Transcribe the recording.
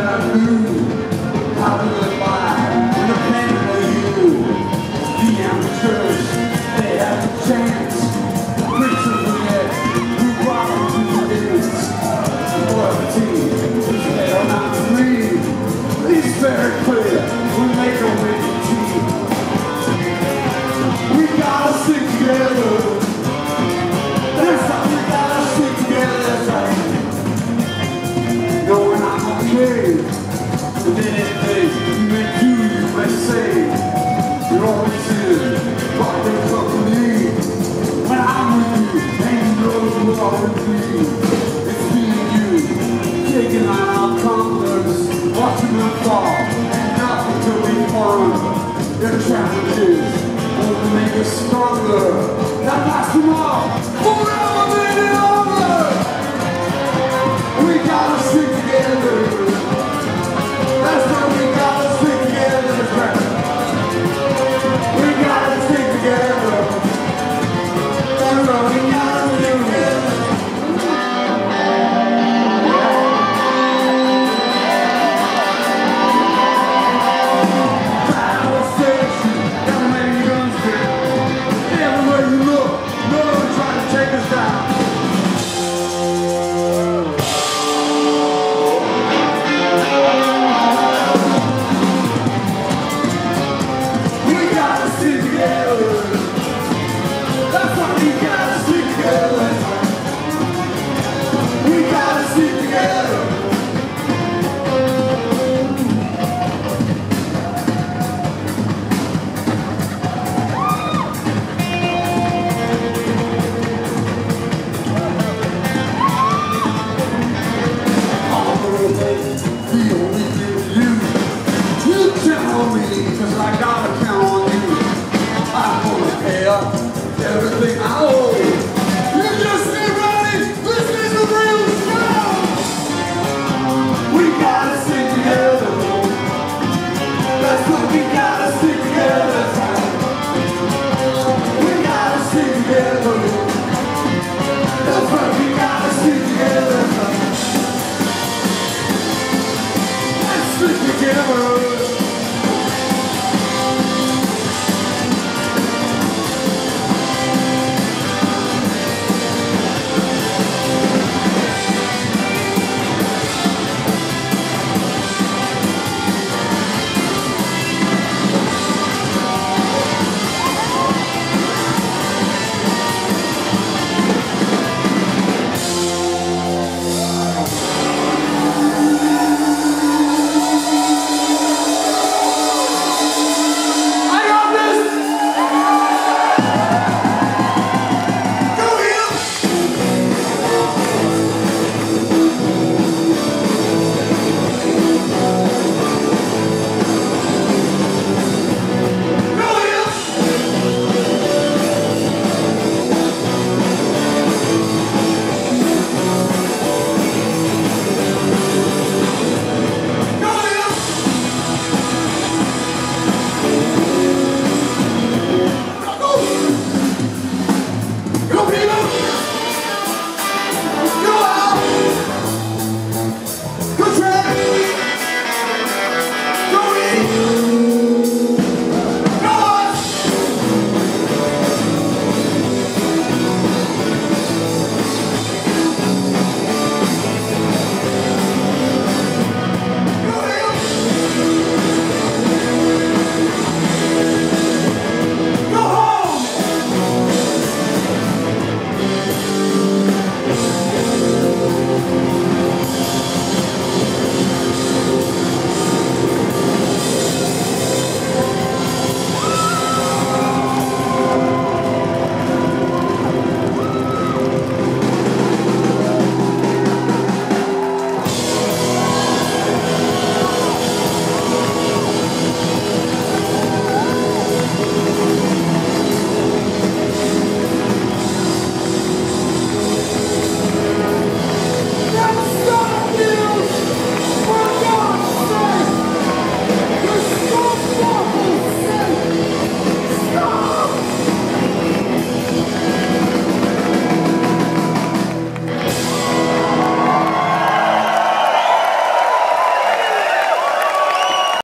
that I knew And fall, nothing to be found. Your challenges will make us stronger. That lasts them all forever.